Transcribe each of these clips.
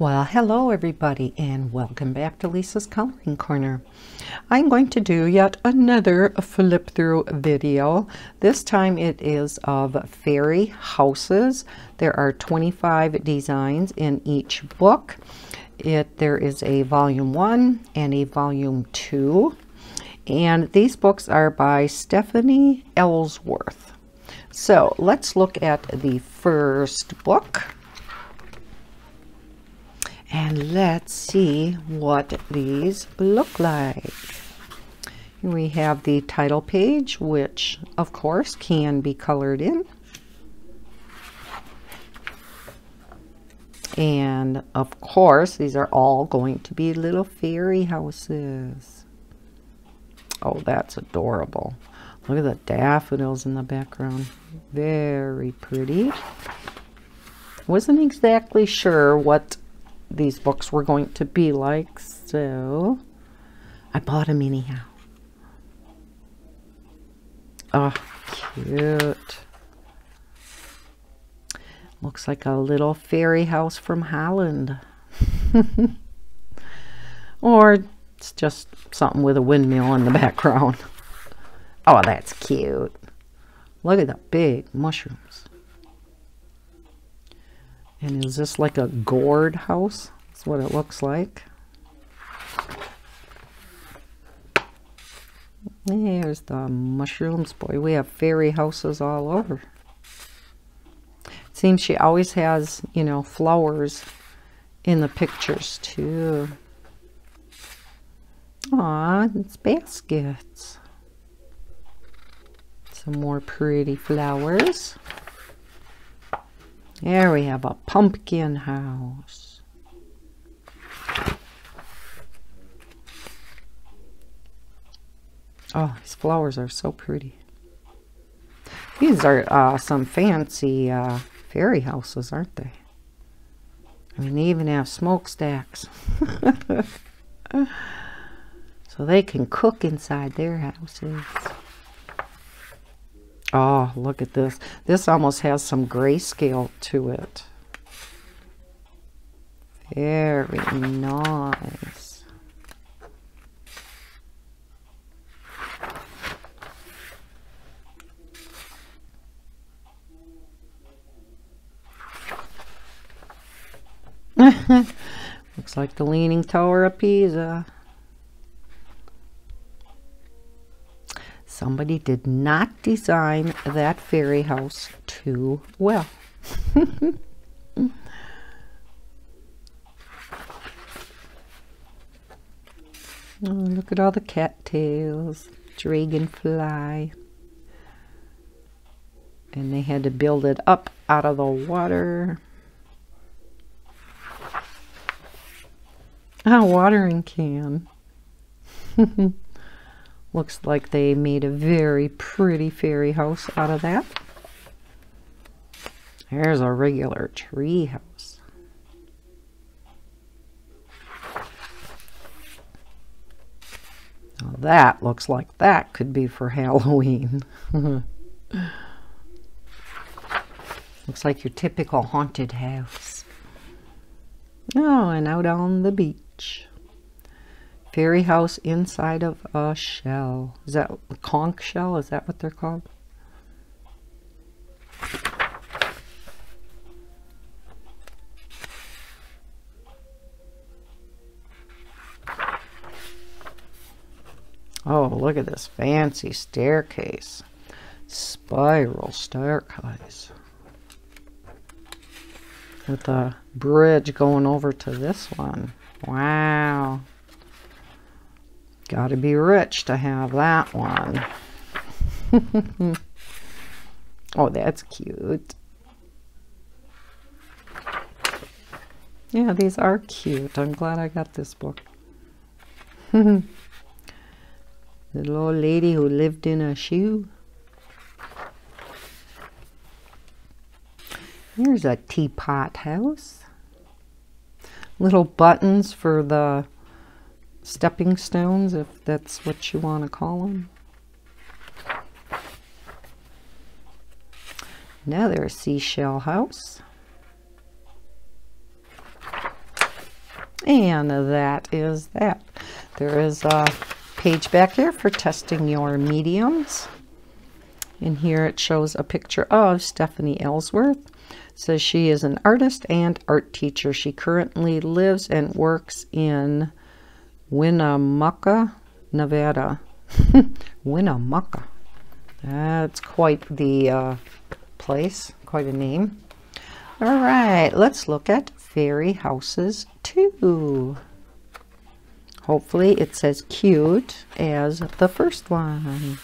Well, hello everybody and welcome back to Lisa's Coloring Corner. I'm going to do yet another flip through video. This time it is of fairy houses. There are 25 designs in each book. It There is a volume 1 and a volume 2. And these books are by Stephany Elsworth. So let's look at the first book. And let's see what these look like. We have the title page, which of course can be colored in. And of course, these are all going to be little fairy houses. Oh, that's adorable. Look at the daffodils in the background. Very pretty. Wasn't exactly sure what these books were going to be like, so I bought them anyhow. Oh, cute. Looks like a little fairy house from Holland. or it's just something with a windmill in the background. Oh, that's cute. Look at the big mushrooms. And is this like a gourd house? That's what it looks like. There's the mushrooms. Boy, we have fairy houses all over. Seems she always has, you know, flowers in the pictures too. Aw, it's baskets. Some more pretty flowers. There we have a pumpkin house. Oh, these flowers are so pretty. These are uh, some fancy uh, fairy houses, aren't they? I mean, they even have smokestacks. so they can cook inside their houses. Oh, look at this. This almost has some grayscale to it. Very nice. Looks like the Leaning Tower of Pisa. Somebody did not design that fairy house too well. oh, look at all the cattails, dragonfly. And they had to build it up out of the water. A watering can. Looks like they made a very pretty fairy house out of that. There's a regular tree house. Now that looks like that could be for Halloween. looks like your typical haunted house. Oh, and out on the beach. Fairy house inside of a shell. Is that a conch shell? Is that what they're called? Oh, look at this fancy staircase. Spiral staircase. With a bridge going over to this one. Wow. Got to be rich to have that one. oh, that's cute. Yeah, these are cute. I'm glad I got this book. little old lady who lived in a shoe. Here's a teapot house. Little buttons for the stepping stones, if that's what you want to call them. Another seashell house. And that is that. There is a page back here for testing your mediums. And here it shows a picture of Stephany Elsworth. It says she is an artist and art teacher. She currently lives and works in Winnemucca, Nevada. Winnemucca. That's quite the uh, place, quite a name. All right, let's look at fairy houses 2. Hopefully it says cute as the first one.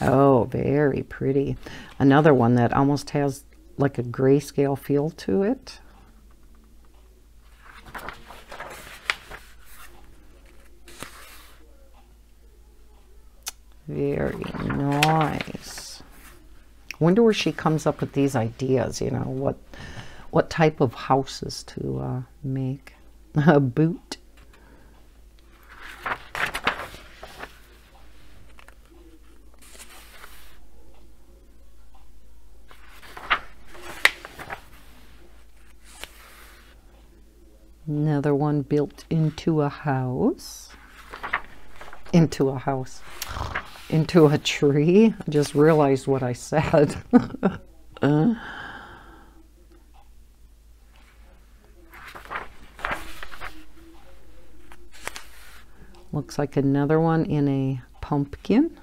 Oh, very pretty. Another one that almost has like a grayscale feel to it. Very nice. Wonder where she comes up with these ideas, you know, what what type of houses to uh, make. A boot. Another one built into a house. Into a house. Into a tree. I just realized what I said. uh. Looks like another one in a pumpkin.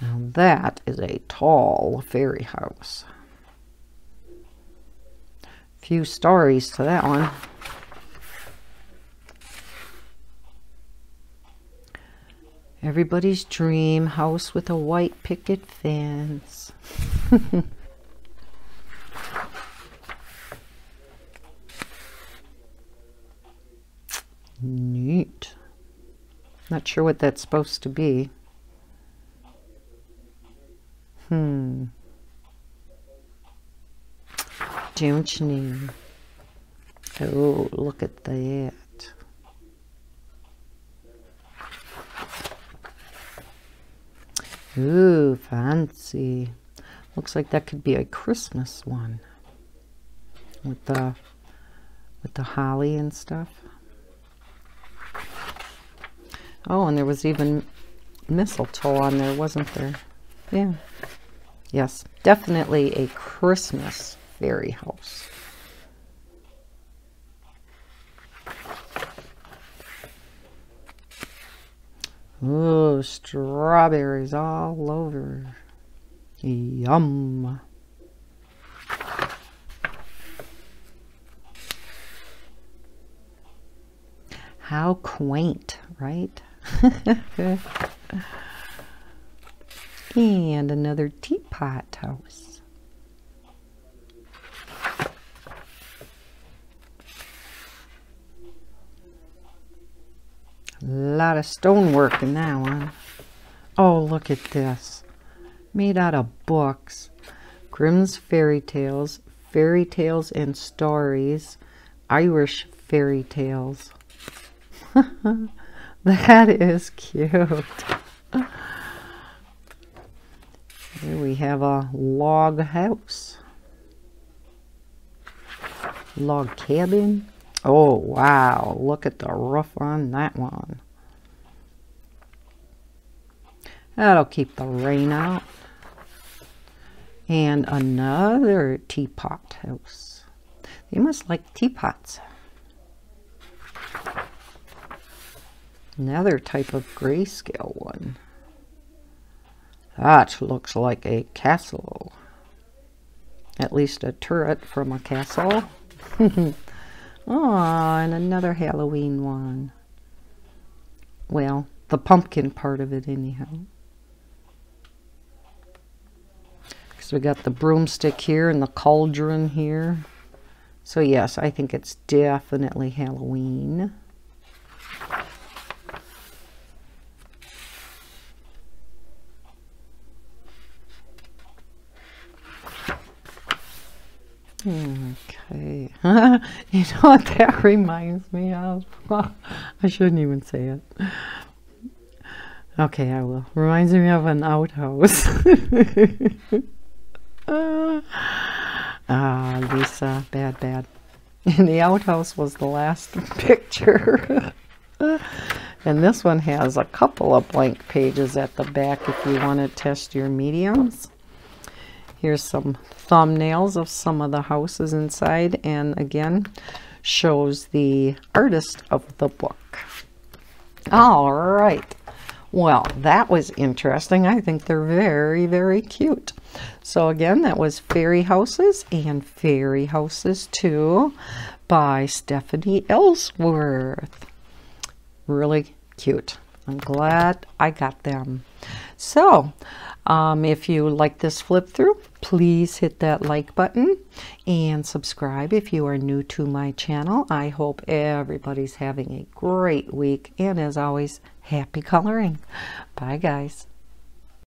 Now that is a tall fairy house few stories to that one. Everybody's dream house with a white picket fence. Neat. Not sure what that's supposed to be. Hmm. You? Oh, look at that. Ooh, fancy. Looks like that could be a Christmas one. With the with the holly and stuff. Oh, and there was even mistletoe on there, wasn't there? Yeah. Yes, definitely a Christmas fairy house. Oh, strawberries all over. Yum. How quaint, right? and another teapot house. A lot of stonework in that one. Oh, look at this. Made out of books. Grimm's Fairy Tales, Fairy Tales and Stories, Irish Fairy Tales. that is cute. Here we have a log house. Log cabin. Oh, wow. Look at the roof on that one. That'll keep the rain out. And another teapot house. They must like teapots. Another type of grayscale one. That looks like a castle. At least a turret from a castle. Oh, and another Halloween one. Well, the pumpkin part of it anyhow. Because we got the broomstick here and the cauldron here. So yes, I think it's definitely Halloween. Okay. you know what that reminds me of? I shouldn't even say it. Okay, I will. Reminds me of an outhouse. uh, ah, Lisa, bad, bad. And the outhouse was the last picture. and this one has a couple of blank pages at the back if you want to test your mediums. Here's some thumbnails of some of the houses inside and again shows the artist of the book. All right. Well, that was interesting. I think they're very, very cute. So again, that was Fairy Houses and Fairy Houses 2 by Stephany Elsworth. Really cute. I'm glad I got them. So, um, if you like this flip through, please hit that like button and subscribe if you are new to my channel. I hope everybody's having a great week. And as always, happy coloring. Bye, guys.